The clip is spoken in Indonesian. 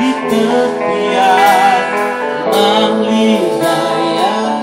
Di tepian Mang lidah yang